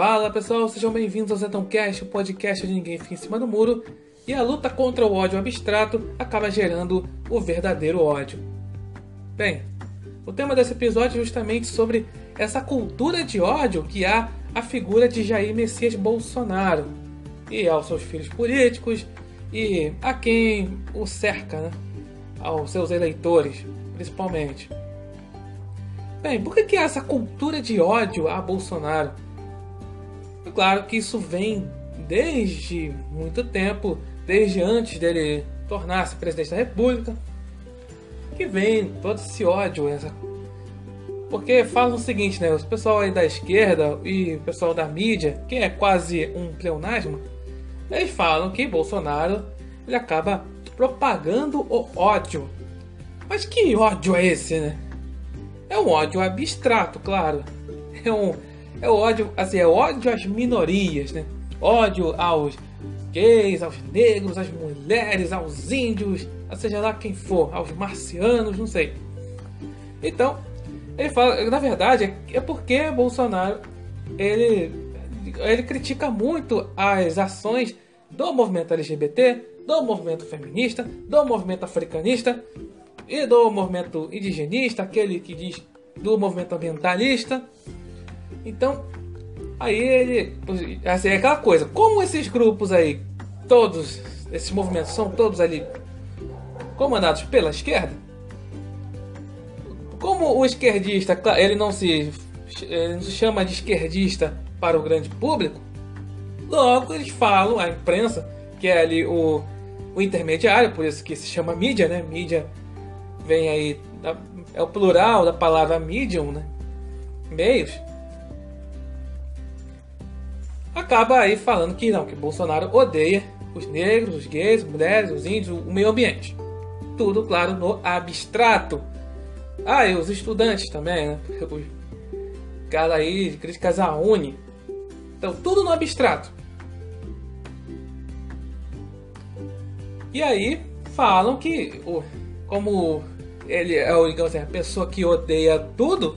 Fala pessoal, sejam bem-vindos ao Zetãocast, o podcast de ninguém fica em cima do muro. E a luta contra o ódio abstrato acaba gerando o verdadeiro ódio. Bem, o tema desse episódio é justamente sobre essa cultura de ódio que há à figura de Jair Messias Bolsonaro e aos seus filhos políticos e a quem o cerca, né? aos seus eleitores, principalmente. Bem, por que, que há essa cultura de ódio a Bolsonaro? Claro que isso vem desde muito tempo, desde antes dele tornar-se presidente da República, que vem todo esse ódio, essa porque falam o seguinte, né? O pessoal aí da esquerda e o pessoal da mídia, que é quase um pleonasmo, eles falam que Bolsonaro ele acaba propagando o ódio. Mas que ódio é esse, né? É um ódio abstrato, claro. É um é ódio, assim, é ódio às minorias, né? Ódio aos gays, aos negros, às mulheres, aos índios, seja lá quem for, aos marcianos, não sei. Então, ele fala, na verdade, é porque Bolsonaro ele, ele critica muito as ações do movimento LGBT, do movimento feminista, do movimento africanista e do movimento indigenista, aquele que diz do movimento ambientalista. Então, aí ele. Assim, é aquela coisa. Como esses grupos aí, todos, esses movimentos são todos ali comandados pela esquerda, como o esquerdista, ele não se, ele não se chama de esquerdista para o grande público, logo eles falam, a imprensa, que é ali o, o intermediário, por isso que se chama mídia, né? Mídia vem aí, é o plural da palavra medium, né? Meios acaba aí falando que não, que Bolsonaro odeia os negros, os gays, as mulheres, os índios, o meio ambiente. Tudo, claro, no abstrato. Ah, e os estudantes também, né? Os cara aí, críticas à Uni. Então, tudo no abstrato. E aí, falam que, como ele é digamos assim, a pessoa que odeia tudo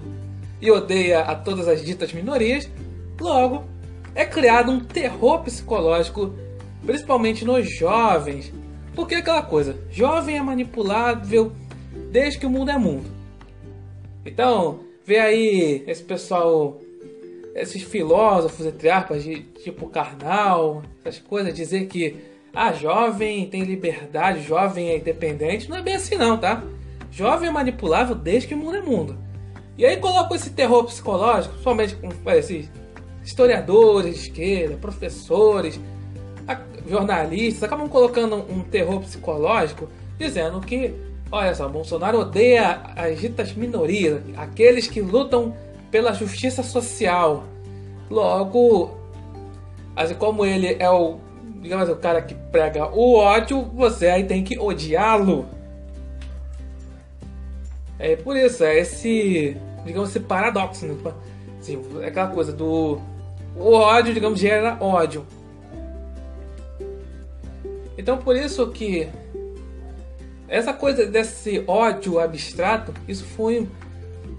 e odeia a todas as ditas minorias, logo é criado um terror psicológico, principalmente nos jovens. Porque é aquela coisa, jovem é manipulável desde que o mundo é mundo. Então, vê aí esse pessoal, esses filósofos, entre aspas, de tipo carnal, essas coisas, dizer que a ah, jovem tem liberdade, jovem é independente. Não é bem assim não, tá? Jovem é manipulável desde que o mundo é mundo. E aí coloca esse terror psicológico, somente com esses historiadores de esquerda, professores, jornalistas, acabam colocando um terror psicológico dizendo que, olha só, Bolsonaro odeia as ditas minorias, aqueles que lutam pela justiça social. Logo, assim como ele é o, digamos, o cara que prega o ódio, você aí tem que odiá-lo. É por isso, é esse, digamos, esse paradoxo, né? Assim, é aquela coisa do o ódio, digamos, gera ódio. Então por isso que essa coisa desse ódio abstrato, isso foi,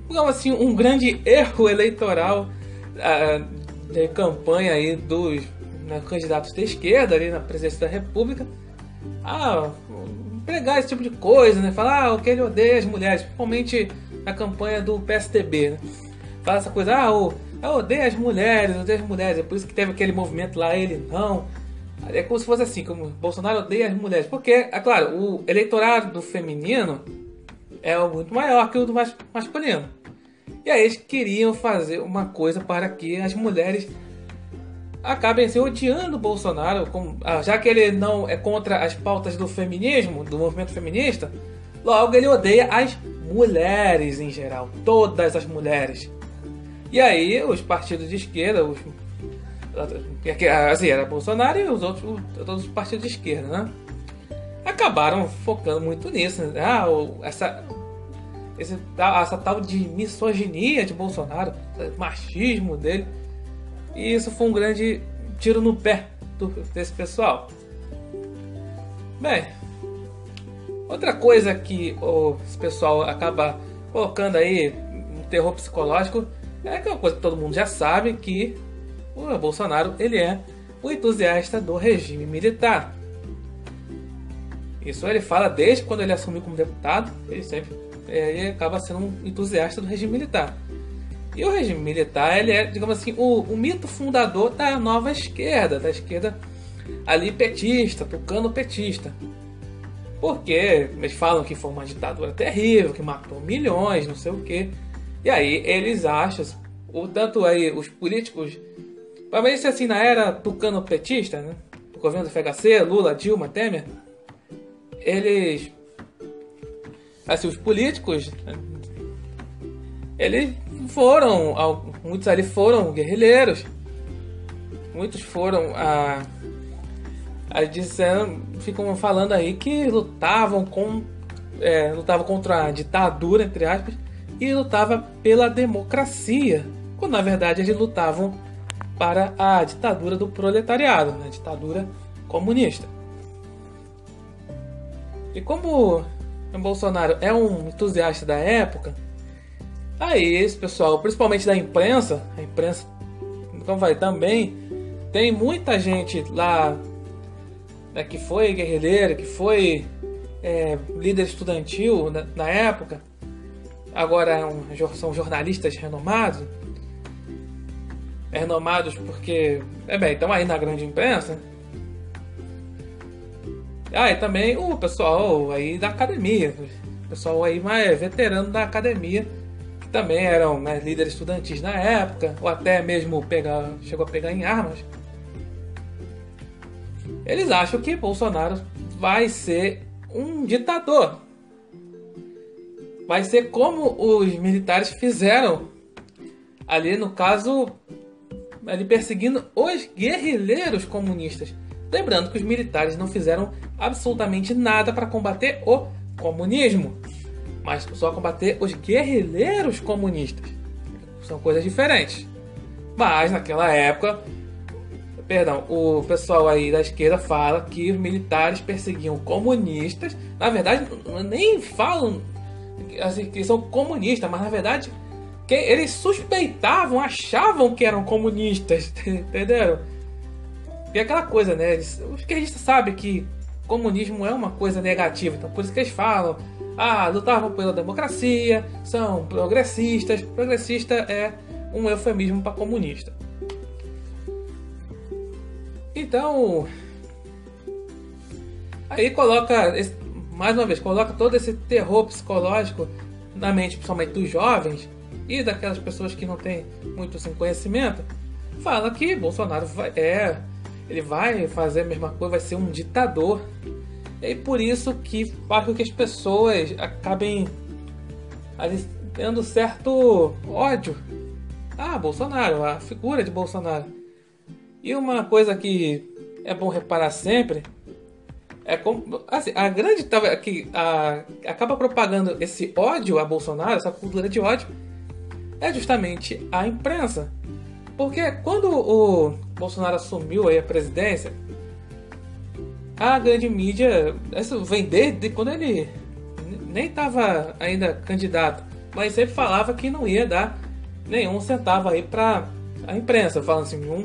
digamos assim, um grande erro eleitoral uh, de campanha aí dos né, candidatos da esquerda ali na presidência da República. Ah, pregar esse tipo de coisa, né? Falar ah, o que ele odeia as mulheres, principalmente na campanha do PSDB, né? Fala essa coisa, ah, o eu odeio as mulheres, eu odeio as mulheres. É por isso que teve aquele movimento lá, ele não. É como se fosse assim, como Bolsonaro odeia as mulheres. Porque, é claro, o eleitorado do feminino é muito maior que o do masculino. E aí eles queriam fazer uma coisa para que as mulheres acabem se odiando o Bolsonaro, ah, já que ele não é contra as pautas do feminismo, do movimento feminista, logo ele odeia as mulheres em geral, todas as mulheres. E aí os partidos de esquerda, os, assim, era Bolsonaro e os outros, todos os partidos de esquerda, né? Acabaram focando muito nisso. Né? Ah, essa, esse, essa tal de misoginia de Bolsonaro, machismo dele. E isso foi um grande tiro no pé do, desse pessoal. Bem, outra coisa que o, esse pessoal acaba colocando aí um terror psicológico é aquela coisa que todo mundo já sabe que o Bolsonaro ele é o entusiasta do regime militar. Isso ele fala desde quando ele assumiu como deputado, ele sempre é, ele acaba sendo um entusiasta do regime militar. E o regime militar, ele é, digamos assim, o, o mito fundador da nova esquerda, da esquerda ali petista, tucano petista. Porque eles falam que foi uma ditadura terrível, que matou milhões, não sei o quê. E aí eles acham, o tanto aí os políticos, provavelmente assim na era tucano petista, né? O governo do FHC, Lula, Dilma, Temer, eles assim, os políticos eles foram, muitos ali foram guerrilheiros, muitos foram a, a dizendo, ficam falando aí que lutavam com é, lutavam contra a ditadura entre aspas e lutava pela democracia, quando na verdade eles lutavam para a ditadura do proletariado, a né, ditadura comunista. E como o Bolsonaro é um entusiasta da época, aí esse pessoal, principalmente da imprensa, a imprensa, como vai também, tem muita gente lá né, que foi guerrilheira, que foi é, líder estudantil na, na época, agora é são jornalistas renomados, renomados porque, é bem, estão aí na grande imprensa, ah, e também o pessoal aí da academia, o pessoal aí mais veterano da academia, que também eram né, líderes estudantis na época, ou até mesmo pegar, chegou a pegar em armas. Eles acham que Bolsonaro vai ser um ditador. Vai ser como os militares fizeram ali no caso ali perseguindo os guerrilheiros comunistas. Lembrando que os militares não fizeram absolutamente nada para combater o comunismo, mas só combater os guerrilheiros comunistas. São coisas diferentes. Mas naquela época, perdão, o pessoal aí da esquerda fala que os militares perseguiam comunistas. Na verdade, nem falam assim, que são comunistas, mas na verdade que eles suspeitavam, achavam que eram comunistas, entenderam? E aquela coisa, né? Eles, os esquerdistas sabem que comunismo é uma coisa negativa, então por isso que eles falam: ah, lutavam pela democracia, são progressistas. Progressista é um eufemismo para comunista. Então, aí coloca, mais uma vez, coloca todo esse terror psicológico na mente, principalmente dos jovens e daquelas pessoas que não têm muito assim, conhecimento. Fala que Bolsonaro é ele vai fazer a mesma coisa, vai ser um ditador. E aí por isso que faz com que as pessoas acabem ali, tendo certo ódio. Ah, Bolsonaro, a figura de Bolsonaro. E uma coisa que é bom reparar sempre é como assim, a grande que a, acaba propagando esse ódio a Bolsonaro, essa cultura de ódio, é justamente a imprensa. Porque quando o Bolsonaro assumiu aí a presidência, a grande mídia, essa vem desde quando ele nem estava ainda candidato, mas sempre falava que não ia dar nenhum centavo aí para a imprensa, falando assim, um,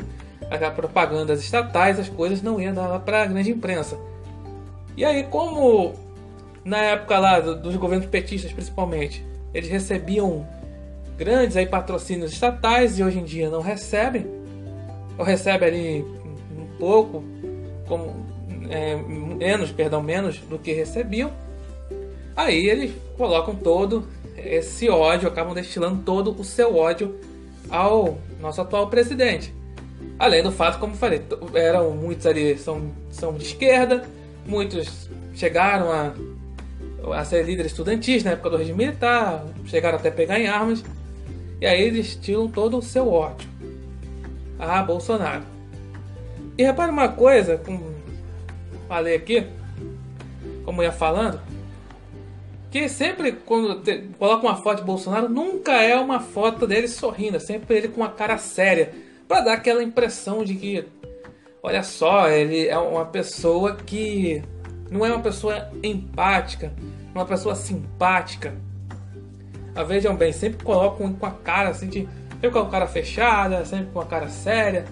a propagandas estatais, as coisas não iam dar para a grande imprensa. E aí, como na época lá dos governos petistas principalmente, eles recebiam grandes aí patrocínios estatais e hoje em dia não recebem, ou recebe ali um pouco, como é, menos, perdão, menos do que recebiam. Aí eles colocam todo esse ódio, acabam destilando todo o seu ódio ao nosso atual presidente. Além do fato, como falei, eram muitos ali são, são de esquerda, muitos chegaram a, a ser líderes estudantis na época do regime militar, chegaram até pegar em armas. E aí eles tiram todo o seu ódio a Bolsonaro. E repare uma coisa, como falei aqui, como ia falando, que sempre quando coloca uma foto de Bolsonaro, nunca é uma foto dele sorrindo, é sempre ele com uma cara séria, para dar aquela impressão de que, olha só, ele é uma pessoa que não é uma pessoa empática, uma pessoa simpática a vejam bem, sempre colocam com a cara assim de. Sempre com a cara fechada, sempre com a cara séria.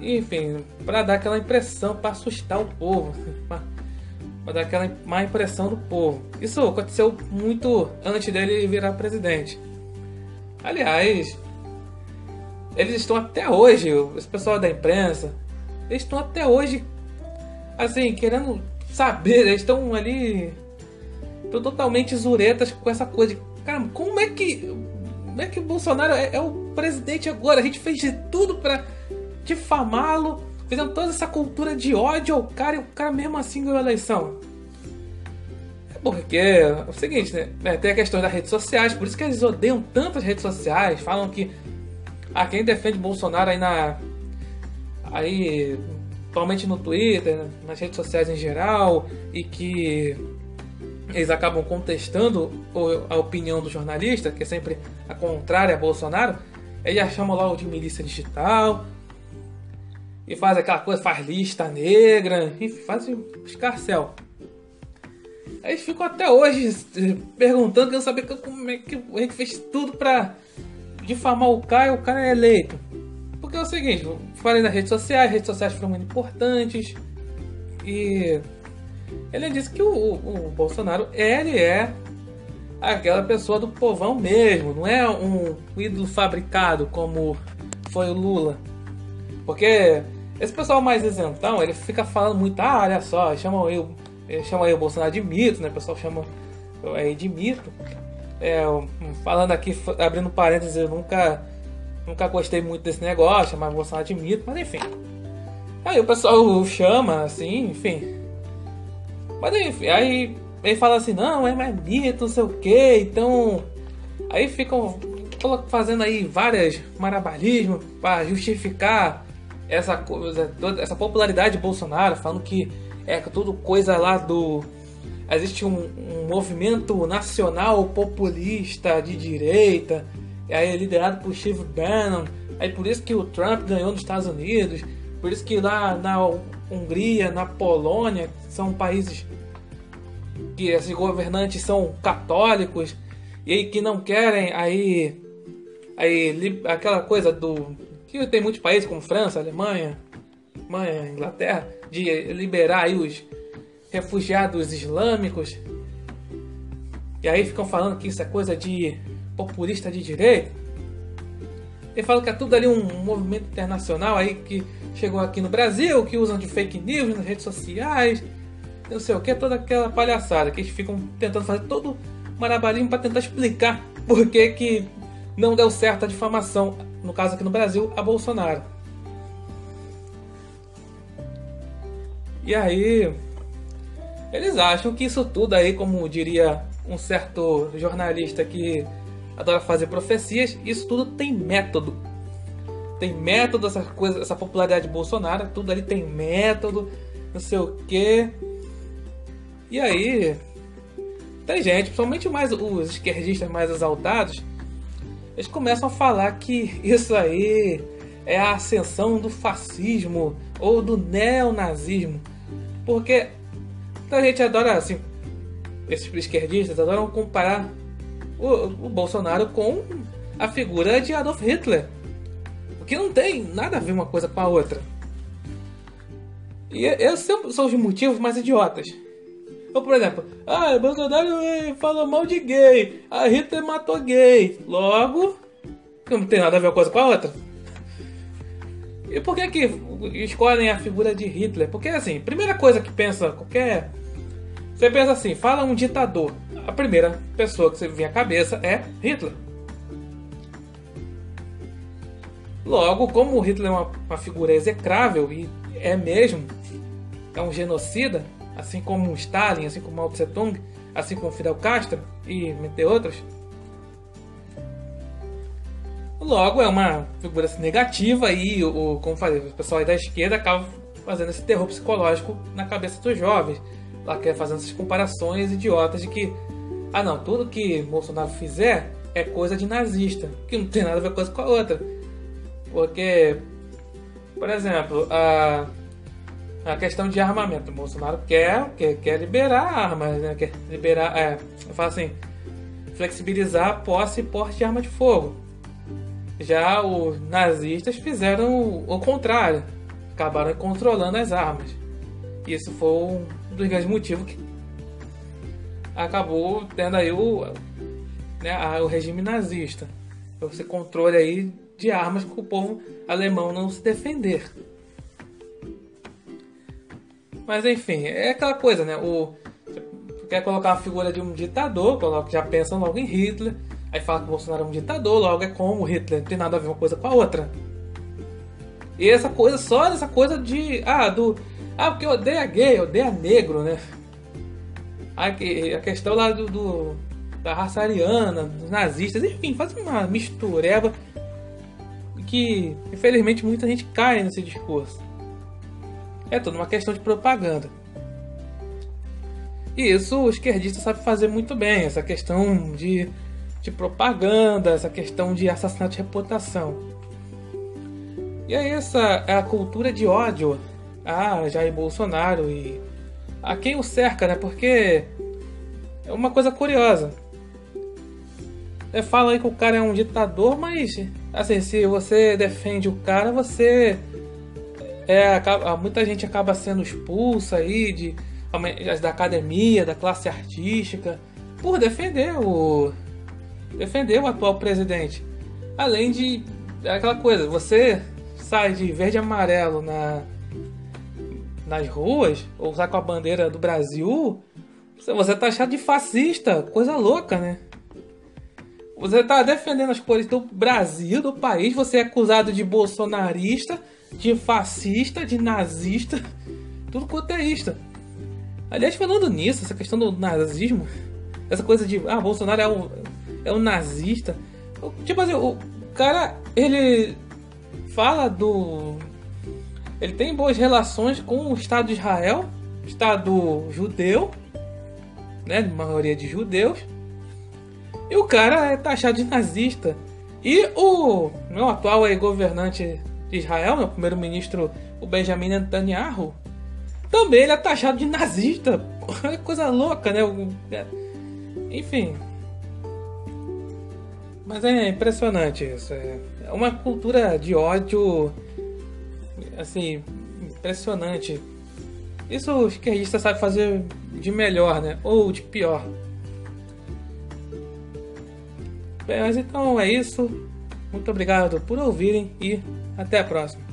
enfim, para dar aquela impressão, para assustar o povo, para dar aquela má impressão do povo. Isso aconteceu muito antes dele virar presidente. Aliás, eles estão até hoje, esse pessoal da imprensa, eles estão até hoje, assim, querendo saber, eles estão ali estão totalmente zuretas com essa coisa de, cara, como é que como é que o Bolsonaro é, é o presidente agora? A gente fez de tudo para difamá-lo, fazendo toda essa cultura de ódio ao cara e o cara mesmo assim ganhou a eleição. É porque é o seguinte, né? É, tem a questão das redes sociais, por isso que eles odeiam tanto as redes sociais, falam que ah, quem defende Bolsonaro aí na. Aí. Atualmente no Twitter, nas redes sociais em geral, e que eles acabam contestando a opinião do jornalista, que é sempre a contrária a Bolsonaro, eles já chamam logo de milícia digital, e faz aquela coisa, faz lista negra, enfim, faz escarcel. Eles ficam até hoje eh, perguntando, querendo saber como é que a gente fez tudo pra difamar o cara o cara é eleito. Porque é o seguinte, falei nas redes sociais, redes sociais foram muito importantes. E ele disse que o, o, o Bolsonaro, ele é aquela pessoa do povão mesmo, não é um ídolo fabricado como foi o Lula. Porque esse pessoal mais isentão, ele fica falando muito, ah, olha só, chamam eu, chamam aí o Bolsonaro de mito, né? O pessoal chama aí de mito. É, falando aqui, abrindo parênteses, eu nunca, nunca gostei muito desse negócio, o Bolsonaro de mito, mas enfim. Aí o pessoal chama, assim, enfim. Mas enfim, aí ele fala assim, não, é mais mito, não sei o que, então. Aí ficam fazendo aí várias marabalismos para justificar essa coisa, toda essa popularidade de Bolsonaro, falando que é tudo coisa lá do. Existe um, um movimento nacional populista de direita, aí é liderado por Steve Bannon, aí por isso que o Trump ganhou nos Estados Unidos, por isso que lá na Hungria, na Polônia, são países que esses governantes são católicos e que não querem aí aí aquela coisa do que tem muitos países como França, Alemanha, Alemanha, Inglaterra, de liberar aí os refugiados islâmicos. E aí ficam falando que isso é coisa de populista de direita. E falam que é tudo ali um movimento internacional aí que chegou aqui no Brasil, que usam de fake news nas redes sociais, não sei o que, toda aquela palhaçada que eles ficam tentando fazer todo marabarismo para tentar explicar por que, que não deu certo a difamação no caso aqui no Brasil, a Bolsonaro. E aí, eles acham que isso tudo aí, como diria um certo jornalista que adora fazer profecias, isso tudo tem método. Tem método, essa coisa, essa popularidade de Bolsonaro, tudo ali tem método, não sei o que. E aí, tem gente, principalmente mais os esquerdistas mais exaltados, eles começam a falar que isso aí é a ascensão do fascismo ou do neonazismo. Porque a gente adora, assim, esses esquerdistas adoram comparar o, o Bolsonaro com a figura de Adolf Hitler. O que não tem nada a ver uma coisa com a outra. E esses são os motivos mais idiotas. Ou, por exemplo, ah, Bolsonaro falou mal de gay, a Hitler matou gay. Logo, não tem nada a ver uma coisa com a outra. E por que que escolhem a figura de Hitler? Porque, assim, primeira coisa que pensa qualquer... Você pensa assim, fala um ditador. A primeira pessoa que você vem à cabeça é Hitler. Logo, como Hitler é uma, uma figura execrável, e é mesmo, é um genocida, assim como Stalin, assim como Mao Tse Tung, assim como Fidel Castro e entre outros. Logo, é uma figura assim, negativa e, o, como falei, o pessoal da esquerda acaba fazendo esse terror psicológico na cabeça dos jovens. Quer fazendo essas comparações idiotas de que, ah não, tudo que Bolsonaro fizer é coisa de nazista, que não tem nada a ver coisa com a outra. Porque, por exemplo, a a questão de armamento. Bolsonaro quer, quer, quer liberar armas, né? quer liberar, é, eu falo assim, flexibilizar posse e porte de arma de fogo. Já os nazistas fizeram o contrário. acabaram controlando as armas. E isso foi um dos grandes motivos que acabou tendo aí o, né, o regime nazista. Esse controle aí de armas para o povo alemão não se defender. Mas enfim, é aquela coisa, né? O, quer colocar a figura de um ditador, coloca, já pensam logo em Hitler, aí fala que o Bolsonaro é um ditador, logo é como Hitler, não tem nada a ver uma coisa com a outra. E essa coisa, só essa coisa de. Ah, do. Ah, porque odeia gay, odeia negro, né? A, questão lá do, do, da raça ariana, dos nazistas, enfim, faz uma mistureba que infelizmente muita gente cai nesse discurso. É tudo uma questão de propaganda. E isso o esquerdista sabe fazer muito bem, essa questão de, de propaganda, essa questão de assassinato de reputação. E aí essa é a cultura de ódio a Jair Bolsonaro e a quem o cerca, né? Porque é uma coisa curiosa. É, fala aí que o cara é um ditador, mas assim, se você defende o cara, você é, acaba, muita gente acaba sendo expulsa aí de, da academia, da classe artística, por defender o defender o atual presidente. Além de aquela coisa, você sai de verde e amarelo na nas ruas ou sai com a bandeira do Brasil, você tá achado de fascista, coisa louca, né? Você tá defendendo as cores do Brasil, do país, você é acusado de bolsonarista de fascista, de nazista, tudo quanto é isto. Aliás, falando nisso, essa questão do nazismo, essa coisa de, ah, Bolsonaro é um, é um nazista. Tipo assim, o cara, ele fala do. Ele tem boas relações com o Estado de Israel, Estado judeu, né, maioria de judeus. E o cara é taxado de nazista. E o meu atual governante de Israel, meu primeiro-ministro, o Benjamin Netanyahu, também ele é taxado de nazista. É coisa louca, né? É, enfim. Mas é impressionante isso. É uma cultura de ódio, assim, impressionante. Isso os esquerdistas sabem fazer de melhor, né? Ou de pior. Bem, mas então é isso. Muito obrigado por ouvirem e até a próxima.